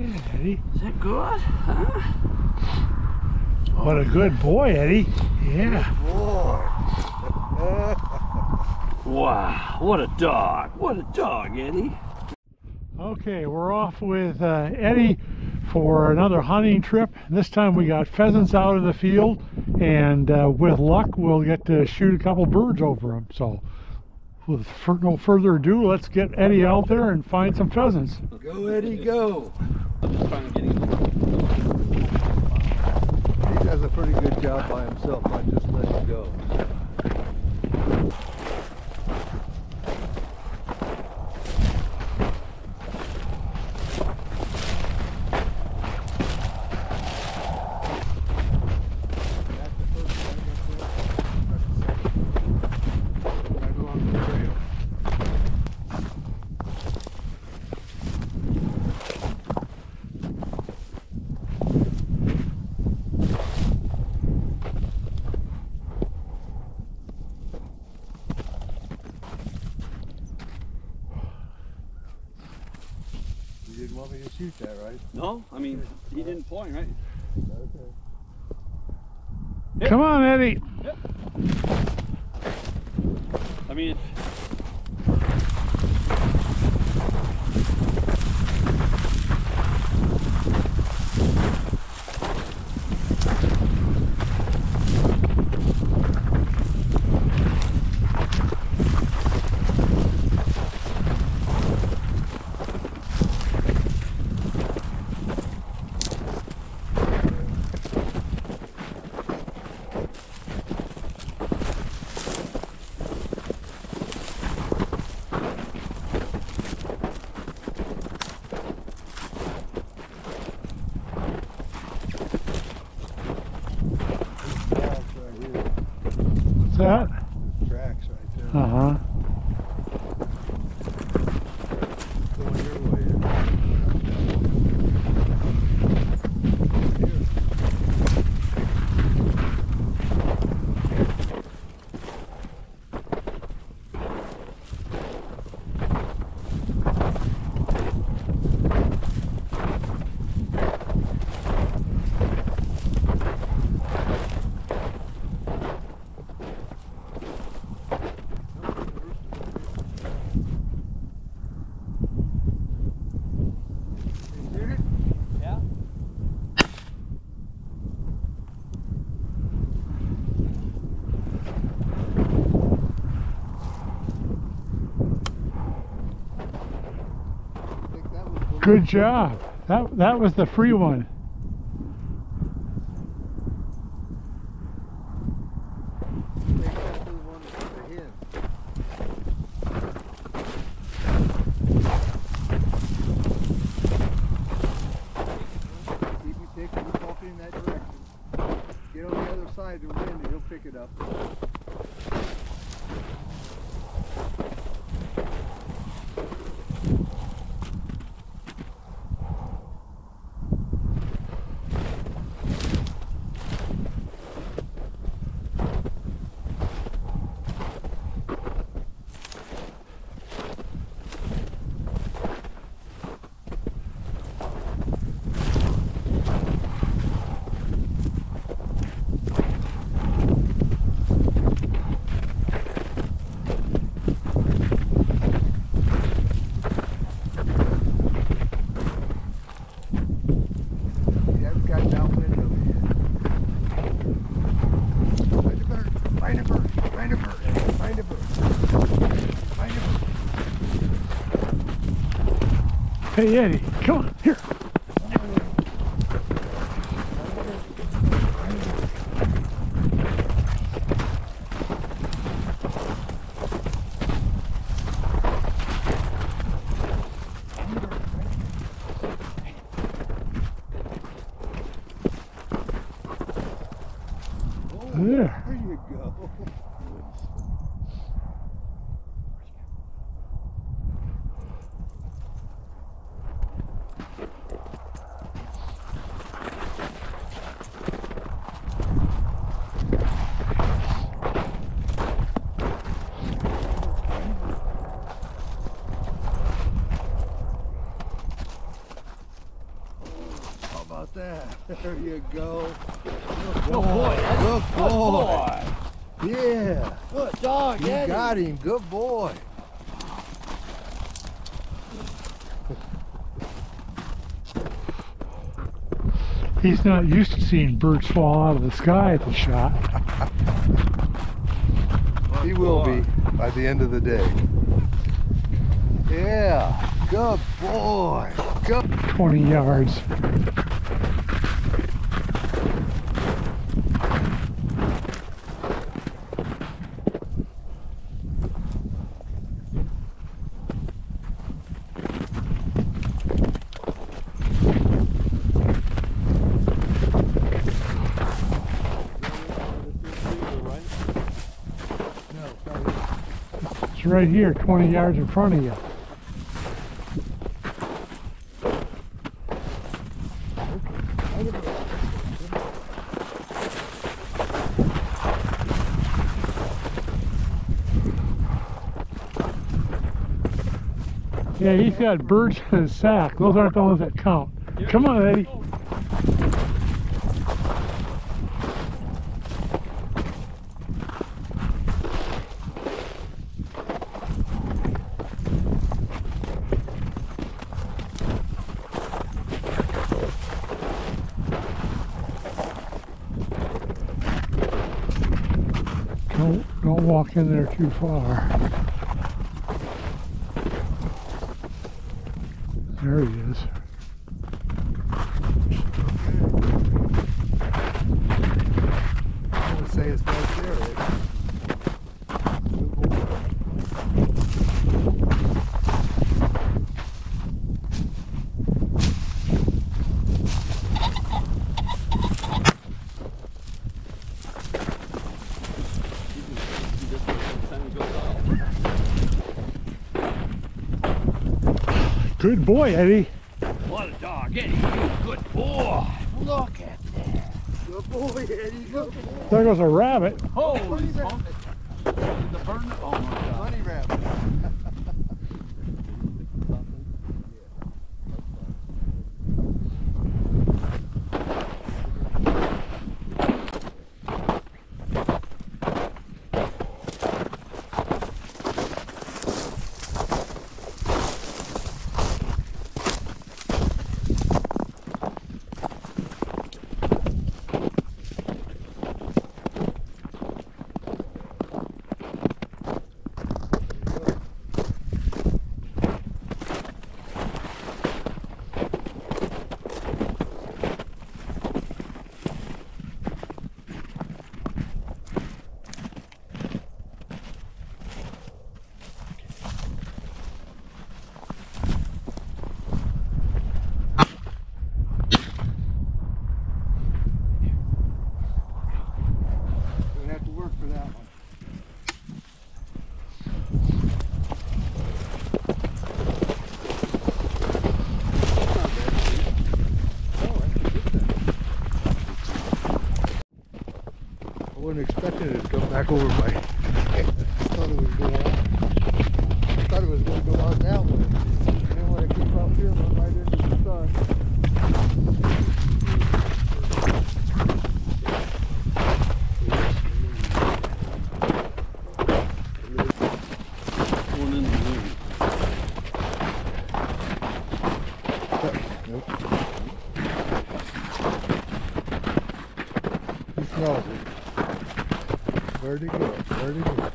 Yeah, Eddie. Is that good? Huh? What a good boy, Eddie. Yeah. Boy. Wow, what a dog. What a dog, Eddie. Okay, we're off with uh, Eddie for another hunting trip. This time we got pheasants out of the field, and uh, with luck, we'll get to shoot a couple birds over them. So, with for no further ado, let's get Eddie out there and find some pheasants. Go, Eddie, go. I'm just finally getting He does a pretty good job by himself. I just let him go. You didn't want me to shoot that, right? No, I mean, he didn't point, right? Okay. Come on, Eddie. I mean, Tracks right here. What's that? Tracks right there. Uh huh. Going your way. yeah. I think that was the Good job. That that was the free one. Side he'll pick it up. He hasn't got downwind of it yet. Find a bird, find a bird, find a bird, find a bird, find a bird. Hey, Eddie, come on here. There you go. Good boy. Good Good boy. boy. Yeah. Good dog, You Eddie. got him. Good boy. He's not used to seeing birds fall out of the sky at the shot. He will be by the end of the day. Yeah. Good boy. Good. 20 yards. It's right here, 20 yards in front of you. Yeah, he's got birds in his sack. Those aren't the ones that count. Come on, Eddie. Don't don't walk in there too far. There he is. I would say it's right there. Ed. Good boy. Good boy, Eddie. What a dog, Eddie. You good boy. Look at that. Good boy, Eddie. Good boy. There goes a rabbit. Holy expecting it to come back over my. I thought it was going out. I thought it was going to go out that way. And then when I came up here, went right into the sun. One in the moon. Nope. He smells it. Where'd he go? Where'd he go?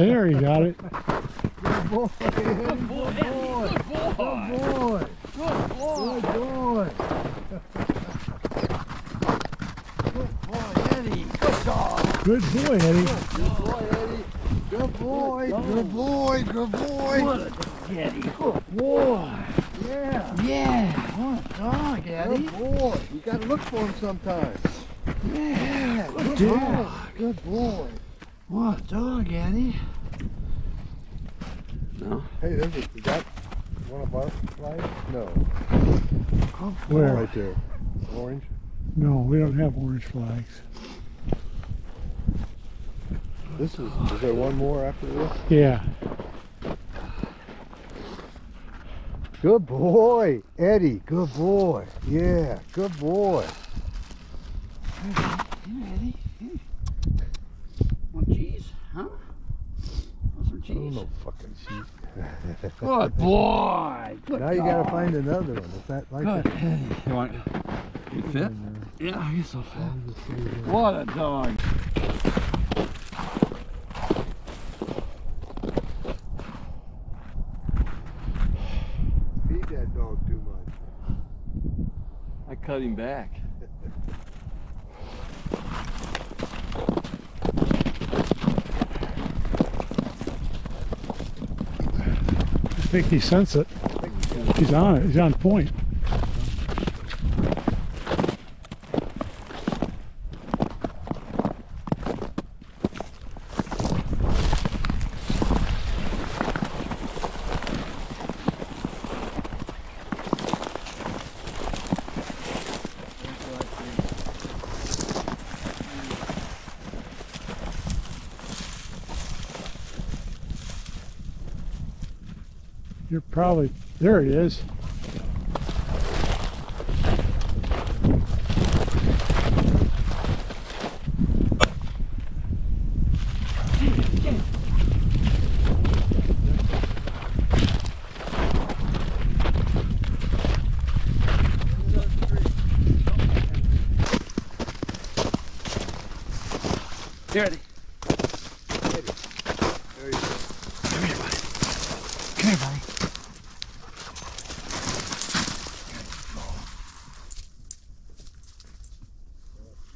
There, you got it. Good boy. Good boy. Good boy. Good boy. Good boy. Good boy. Good Eddie. Good dog. Good boy, Eddie. Good boy, Eddie. Good boy. Good boy. Good boy. Dog, Eddie. Good boy. Yeah. Yeah. A dog, Eddie. Good boy. You gotta look for him sometimes. Yeah. Good Good dog. Good boy. What dog, Eddie. No. Hey, there's a, is that one of our flags? No. Where? Right there. Orange. No, we don't have orange flags. This is, is there one more after this? Yeah. Good boy, Eddie. Good boy. Yeah, good boy. Here, Eddie. Here. Want cheese? Huh? Want some Oh, cheese? no fucking sheep. Good boy. Good now you gotta find another one. Is that like Good. that? You want? You fit? Yeah, I guess I'll fit. What a dog. Feed that dog too much. I cut him back. Think he sensed it. He's on it. He's on point. You're probably there. He is. Here, There you go. Come here, buddy. Come here, buddy.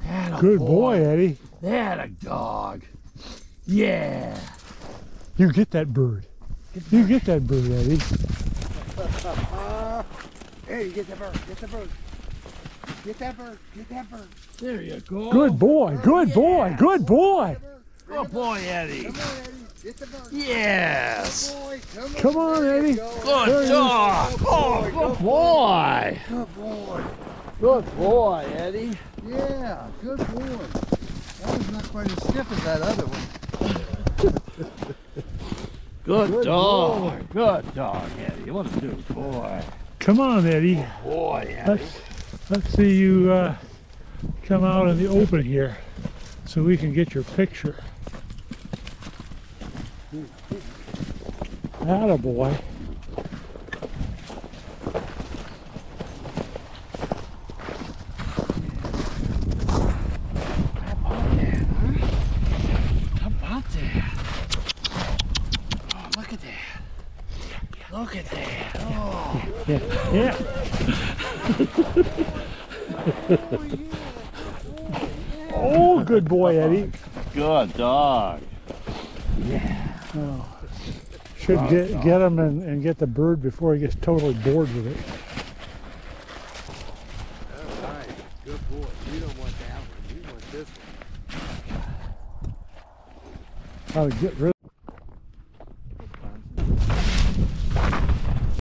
That a Good boy, Eddie. That a dog. Yeah. You get that bird. You get that bird, Eddie. Hey, get that bird. Get the bird. Get that bird. Get that bird. There you go. Good boy. Oh, good boy. Good boy. Good oh, boy, Eddie. Come on, Eddie. Get the bird. Yes. Boy, come on. Come on, Eddie. go. Good There he is. dog. Oh, good boy. Good boy. Good boy, Eddie. Yeah, good boy. That one's not quite as stiff as that other one. Good, Good dog. Good dog, Eddie. What a good boy. Come on, Eddie. Boy, Eddie. Let's let's see you uh, come out in the open here, so we can get your picture. Atta boy. How about that, huh? How about that? Oh, look at that. Look at that. Oh, Yeah. Yeah. Oh, good boy, Eddie. good dog. Oh. Should get get him and, and get the bird before he gets totally bored with it. All right. Good boy. You don't want that one. You want this one. How get rid